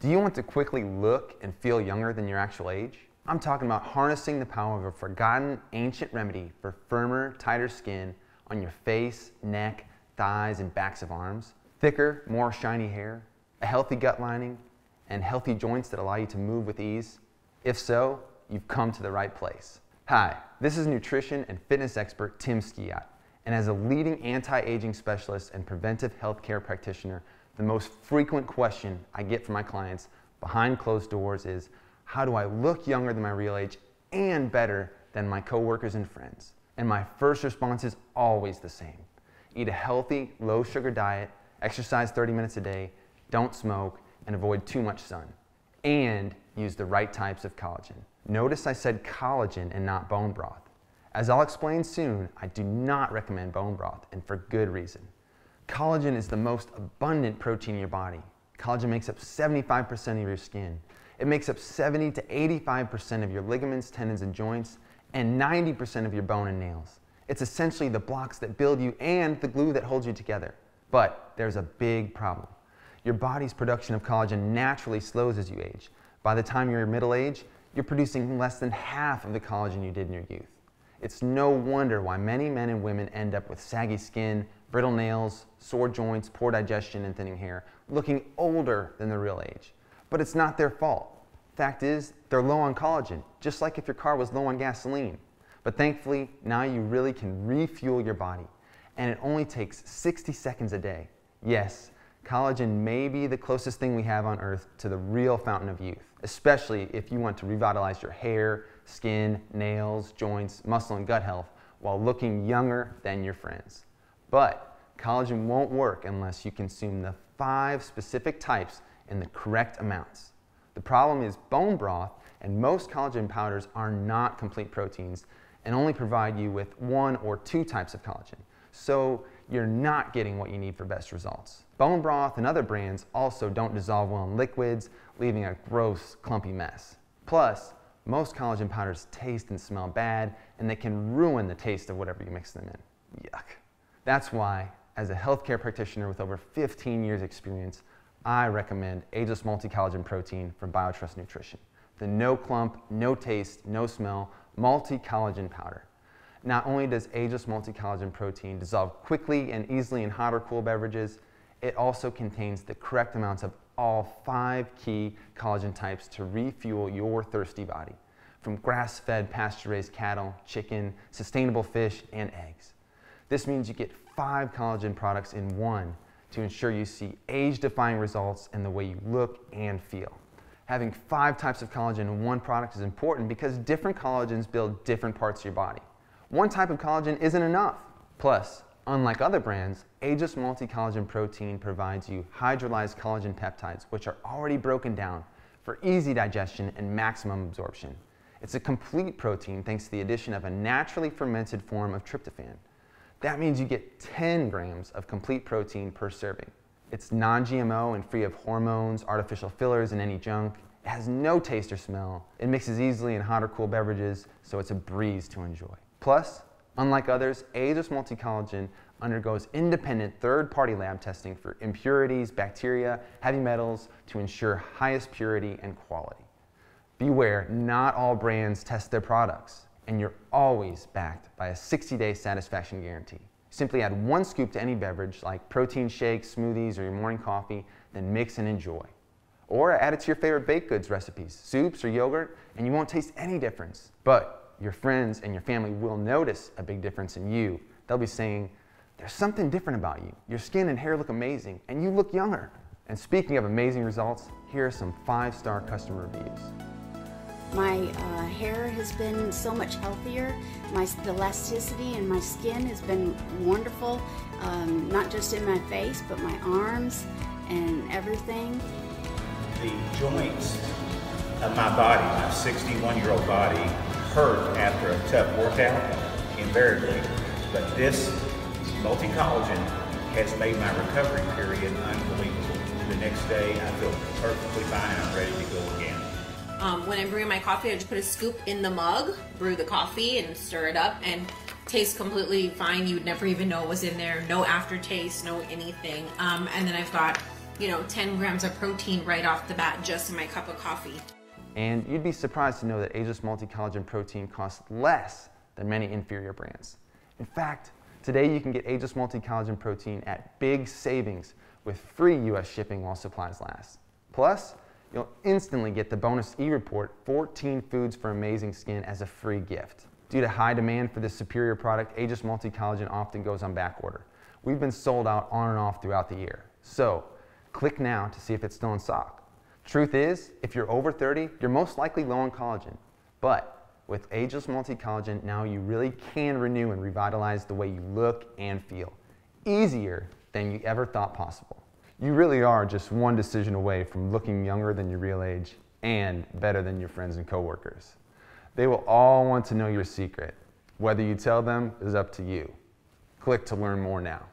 Do you want to quickly look and feel younger than your actual age? I'm talking about harnessing the power of a forgotten ancient remedy for firmer, tighter skin on your face, neck, thighs, and backs of arms, thicker, more shiny hair, a healthy gut lining, and healthy joints that allow you to move with ease? If so, you've come to the right place. Hi, this is nutrition and fitness expert Tim Skwiat, and as a leading anti-aging specialist and preventive healthcare practitioner, the most frequent question I get from my clients behind closed doors is, how do I look younger than my real age and better than my coworkers and friends? And my first response is always the same. Eat a healthy, low sugar diet, exercise 30 minutes a day, don't smoke, and avoid too much sun. And use the right types of collagen. Notice I said collagen and not bone broth. As I'll explain soon, I do not recommend bone broth, and for good reason. Collagen is the most abundant protein in your body. Collagen makes up 75% of your skin. It makes up 70 to 85% of your ligaments, tendons, and joints, and 90% of your bone and nails. It's essentially the blocks that build you and the glue that holds you together. But there's a big problem. Your body's production of collagen naturally slows as you age. By the time you're middle age, you're producing less than half of the collagen you did in your youth. It's no wonder why many men and women end up with saggy skin, brittle nails, sore joints, poor digestion, and thinning hair, looking older than their real age. But it's not their fault. Fact is, they're low on collagen, just like if your car was low on gasoline. But thankfully, now you really can refuel your body. And it only takes 60 seconds a day. Yes, collagen may be the closest thing we have on earth to the real fountain of youth, especially if you want to revitalize your hair, skin, nails, joints, muscle, and gut health while looking younger than your friends. But collagen won't work unless you consume the five specific types in the correct amounts. The problem is bone broth and most collagen powders are not complete proteins and only provide you with one or two types of collagen. So you're not getting what you need for best results. Bone broth and other brands also don't dissolve well in liquids, leaving a gross, clumpy mess. Plus, most collagen powders taste and smell bad, and they can ruin the taste of whatever you mix them in. Yuck. That's why, as a healthcare practitioner with over 15 years experience, I recommend Ageless Multi-Collagen Protein from BioTrust Nutrition. The no clump, no taste, no smell, multi-collagen powder. Not only does Ageless Multi-Collagen Protein dissolve quickly and easily in hot or cool beverages, it also contains the correct amounts of all five key collagen types to refuel your thirsty body, from grass-fed pasture-raised cattle, chicken, sustainable fish, and eggs. This means you get five collagen products in one to ensure you see age-defying results in the way you look and feel. Having five types of collagen in one product is important because different collagens build different parts of your body. One type of collagen isn't enough. Plus, unlike other brands, Ageless Multi-Collagen Protein provides you hydrolyzed collagen peptides, which are already broken down for easy digestion and maximum absorption. It's a complete protein thanks to the addition of a naturally fermented form of tryptophan. That means you get 10 grams of complete protein per serving. It's non-GMO and free of hormones, artificial fillers, and any junk. It has no taste or smell. It mixes easily in hot or cool beverages, so it's a breeze to enjoy. Plus, unlike others, Ageless Multi-Collagen undergoes independent third-party lab testing for impurities, bacteria, heavy metals to ensure highest purity and quality. Beware, not all brands test their products and you're always backed by a 60-day satisfaction guarantee. Simply add one scoop to any beverage like protein shakes, smoothies, or your morning coffee, then mix and enjoy. Or add it to your favorite baked goods recipes, soups or yogurt, and you won't taste any difference. But your friends and your family will notice a big difference in you. They'll be saying, there's something different about you. Your skin and hair look amazing, and you look younger. And speaking of amazing results, here are some five-star customer reviews. My uh, hair has been so much healthier. My the elasticity in my skin has been wonderful, um, not just in my face, but my arms and everything. The joints of my body, my 61 year old body, hurt after a tough workout, invariably. But this multi collagen has made my recovery period unbelievable. The next day, I feel perfectly fine and I'm ready to go again. Um, when I brew my coffee, I just put a scoop in the mug, brew the coffee, and stir it up, and tastes completely fine. You would never even know it was in there. No aftertaste, no anything. Um, and then I've got you know, 10 grams of protein right off the bat just in my cup of coffee. And you'd be surprised to know that Ageless Multi-Collagen Protein costs less than many inferior brands. In fact, today you can get Ageless Multi-Collagen Protein at big savings with free US shipping while supplies last. Plus, you'll instantly get the bonus e-report 14 foods for amazing skin as a free gift. Due to high demand for this superior product, Ageless Multi-Collagen often goes on back order. We've been sold out on and off throughout the year. So, click now to see if it's still in stock. Truth is, if you're over 30, you're most likely low on collagen. But with Ageless Multi-Collagen, now you really can renew and revitalize the way you look and feel. Easier than you ever thought possible. You really are just one decision away from looking younger than your real age and better than your friends and coworkers. They will all want to know your secret. Whether you tell them is up to you. Click to learn more now.